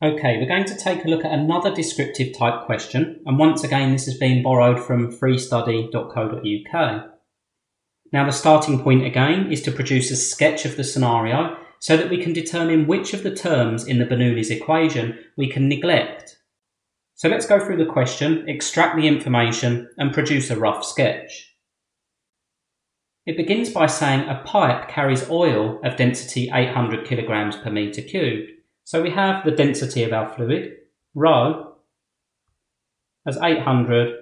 Okay, we're going to take a look at another descriptive type question, and once again this has been borrowed from freestudy.co.uk. Now the starting point again is to produce a sketch of the scenario so that we can determine which of the terms in the Bernoulli's equation we can neglect. So let's go through the question, extract the information and produce a rough sketch. It begins by saying a pipe carries oil of density 800 kilograms per metre cubed. So we have the density of our fluid, rho, as 800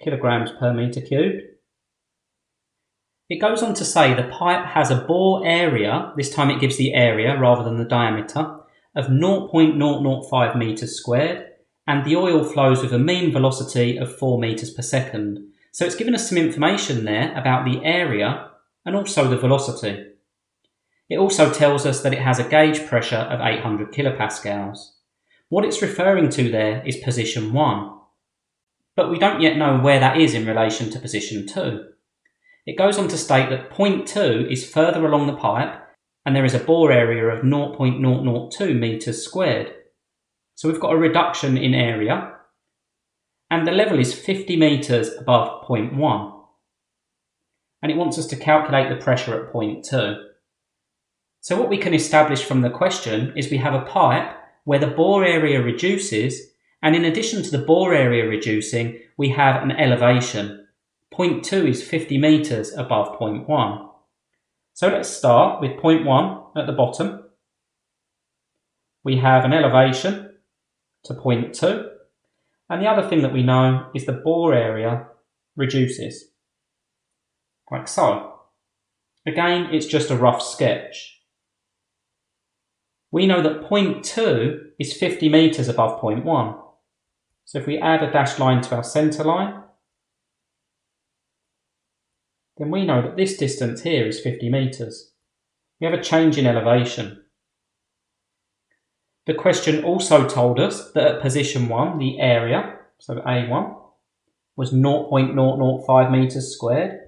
kilograms per metre cubed. It goes on to say the pipe has a bore area, this time it gives the area rather than the diameter, of 0.005 metres squared, and the oil flows with a mean velocity of 4 metres per second. So it's given us some information there about the area and also the velocity. It also tells us that it has a gauge pressure of 800 kilopascals. What it's referring to there is position 1, but we don't yet know where that is in relation to position 2. It goes on to state that point 2 is further along the pipe and there is a bore area of 0.002 metres squared. So we've got a reduction in area and the level is 50 metres above point 1 and it wants us to calculate the pressure at point 2. So what we can establish from the question is we have a pipe where the bore area reduces and in addition to the bore area reducing, we have an elevation. Point 2 is 50 metres above point 1. So let's start with point 1 at the bottom. We have an elevation to point 2. And the other thing that we know is the bore area reduces, like so. Again, it's just a rough sketch we know that point 2 is 50 metres above point 1. So if we add a dashed line to our centre line, then we know that this distance here is 50 metres. We have a change in elevation. The question also told us that at position 1, the area, so A1, was 0.005 metres squared.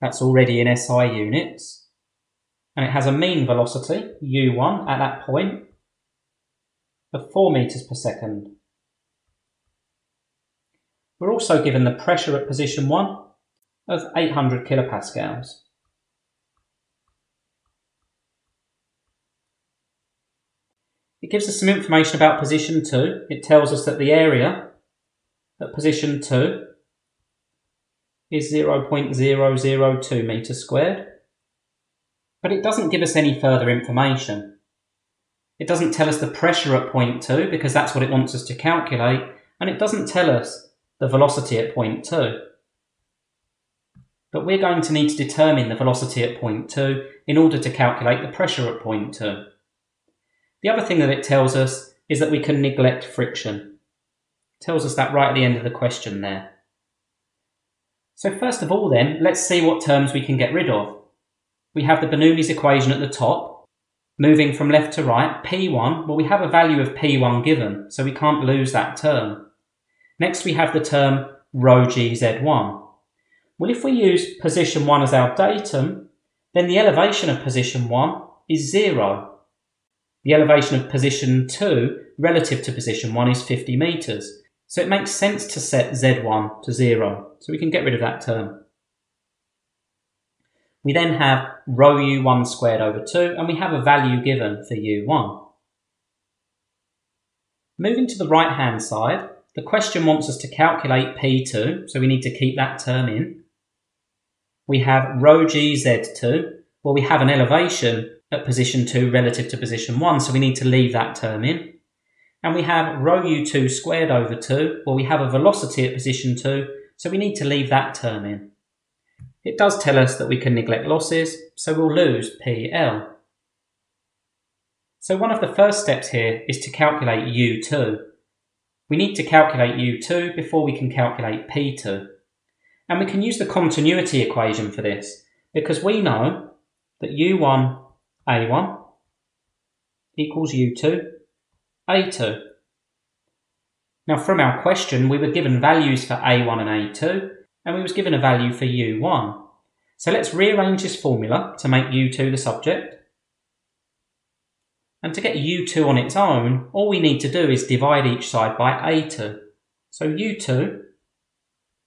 That's already in SI units and it has a mean velocity, u1, at that point of 4 meters per second. We're also given the pressure at position 1 of 800 kilopascals. It gives us some information about position 2. It tells us that the area at position 2 is 0.002 meters squared but it doesn't give us any further information. It doesn't tell us the pressure at point 2 because that's what it wants us to calculate, and it doesn't tell us the velocity at point 2. But we're going to need to determine the velocity at point 2 in order to calculate the pressure at point 2. The other thing that it tells us is that we can neglect friction. It tells us that right at the end of the question there. So first of all then, let's see what terms we can get rid of we have the Bernoulli's equation at the top. Moving from left to right, P1, well we have a value of P1 given, so we can't lose that term. Next we have the term rho GZ1. Well if we use position 1 as our datum, then the elevation of position 1 is 0. The elevation of position 2 relative to position 1 is 50 metres, so it makes sense to set Z1 to 0, so we can get rid of that term. We then have rho u1 squared over 2 and we have a value given for u1. Moving to the right hand side, the question wants us to calculate P2, so we need to keep that term in. We have rho gz2, well we have an elevation at position 2 relative to position 1, so we need to leave that term in. And we have rho u2 squared over 2, well we have a velocity at position 2, so we need to leave that term in. It does tell us that we can neglect losses, so we'll lose PL. So one of the first steps here is to calculate U2. We need to calculate U2 before we can calculate P2. And we can use the continuity equation for this, because we know that U1 A1 equals U2 A2. Now from our question, we were given values for A1 and A2, and we was given a value for u1. So let's rearrange this formula to make u2 the subject. And to get u2 on its own, all we need to do is divide each side by a2. So u2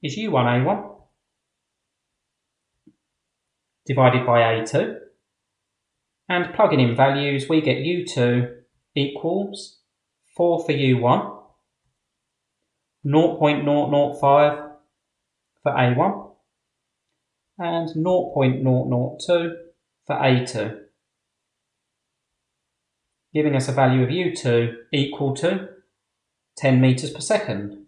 is u1a1 divided by a2. And plugging in values, we get u2 equals 4 for u1, 0.005 for a1, and 0.002 for a2 giving us a value of u2 equal to 10 meters per second.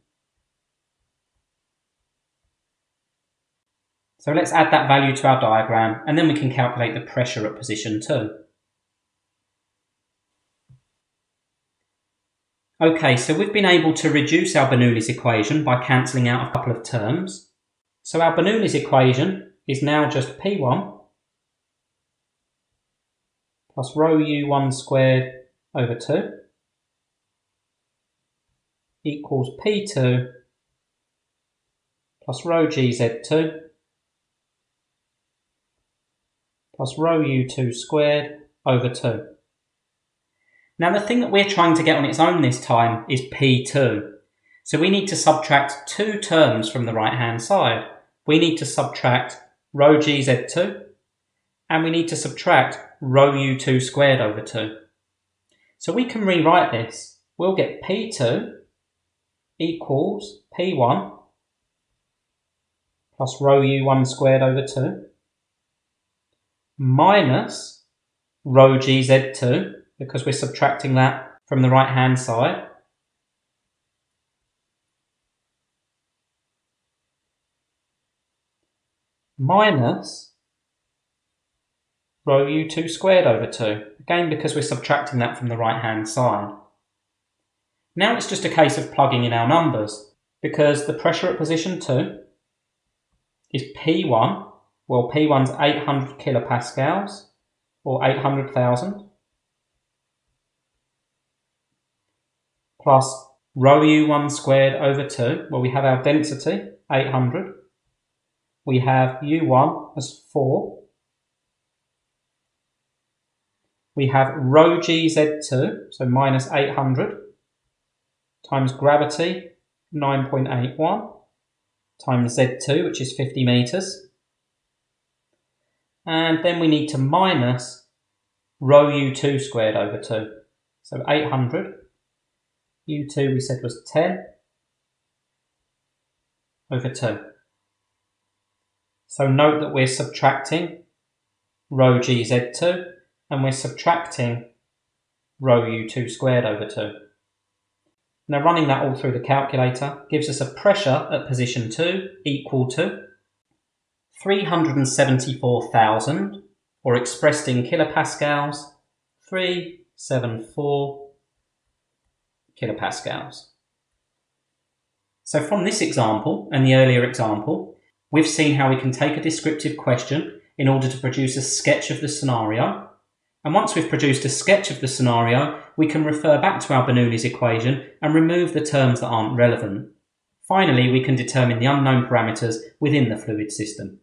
So let's add that value to our diagram and then we can calculate the pressure at position 2. Okay, so we've been able to reduce our Bernoulli's equation by cancelling out a couple of terms. So our Bernoulli's equation is now just P1 plus rho u1 squared over 2 equals P2 plus rho gz2 plus rho u2 squared over 2. Now the thing that we're trying to get on its own this time is P2. So we need to subtract two terms from the right hand side. We need to subtract rho gz2 and we need to subtract rho u2 squared over 2. So we can rewrite this. We'll get P2 equals P1 plus rho u1 squared over 2 minus rho gz2 because we're subtracting that from the right hand side minus rho u2 squared over 2, again because we're subtracting that from the right hand side. Now it's just a case of plugging in our numbers, because the pressure at position 2 is P1, well P1's 800 kilopascals, or 800,000, plus rho u1 squared over 2, well we have our density, 800, we have u1 as 4, we have rho gz2, so minus 800, times gravity, 9.81, times z2, which is 50 meters. And then we need to minus rho u2 squared over 2. So 800, u2 we said was 10 over 2. So note that we're subtracting rho gz2 and we're subtracting rho u2 squared over 2. Now running that all through the calculator gives us a pressure at position 2 equal to 374,000 or expressed in kilopascals 374 kilopascals. So from this example and the earlier example, we've seen how we can take a descriptive question in order to produce a sketch of the scenario and once we've produced a sketch of the scenario, we can refer back to our Bernoulli's equation and remove the terms that aren't relevant. Finally, we can determine the unknown parameters within the fluid system.